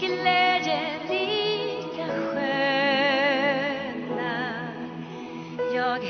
till glädje lika sköna. Jag